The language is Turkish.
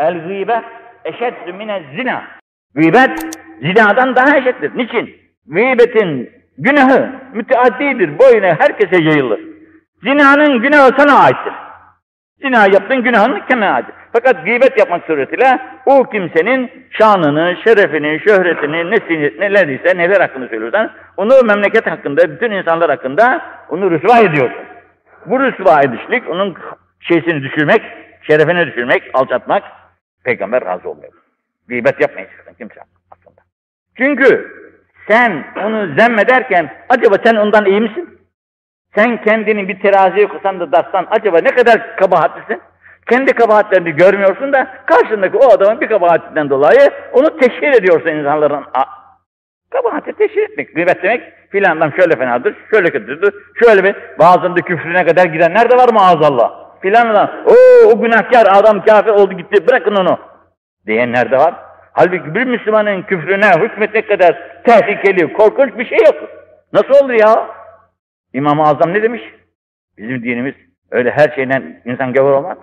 El gıybet eşeddü mine zina. Gıybet zinadan daha eşittir. Niçin? Gıybetin günahı müteaddidir. Boyuna herkese yayılır. Zinanın günahı sana aittir. Zina yaptın günahın kendine aittir. Fakat gıybet yapmak suretiyle o kimsenin şanını, şerefini, şöhretini, nesini, neler ise neler hakkında söylüyorsan onu memleket hakkında, bütün insanlar hakkında onu rüsva ediyorsun. Bu rüsva edişlik, onun şeysini düşürmek, şerefini düşürmek, alçatmak, peygamber razı olmuyor. Gıybet yapmayacaksın kimse aslında. Çünkü sen onu zemmederken acaba sen ondan iyi misin? Sen kendini bir teraziye koysan da darsan acaba ne kadar kabahatlisin? Kendi kabahatlerini görmüyorsun da karşındaki o adamın bir kabahatinden dolayı onu teşhir ediyorsun insanların. Kabahati teşhir etmek. Gıybet demek filandan şöyle fenadır, şöyle kötüdür, şöyle bir bazında küfrüne kadar gidenler de var maazallah. Filandan o o günahkar adam kafir oldu gitti bırakın onu diyenler de var. Halbuki bir Müslümanın küfrüne hükmetmek kadar tehlikeli, korkunç bir şey yok. Nasıl olur ya? İmam-ı Azam ne demiş? Bizim dinimiz öyle her şeyden insan gavur olmaz.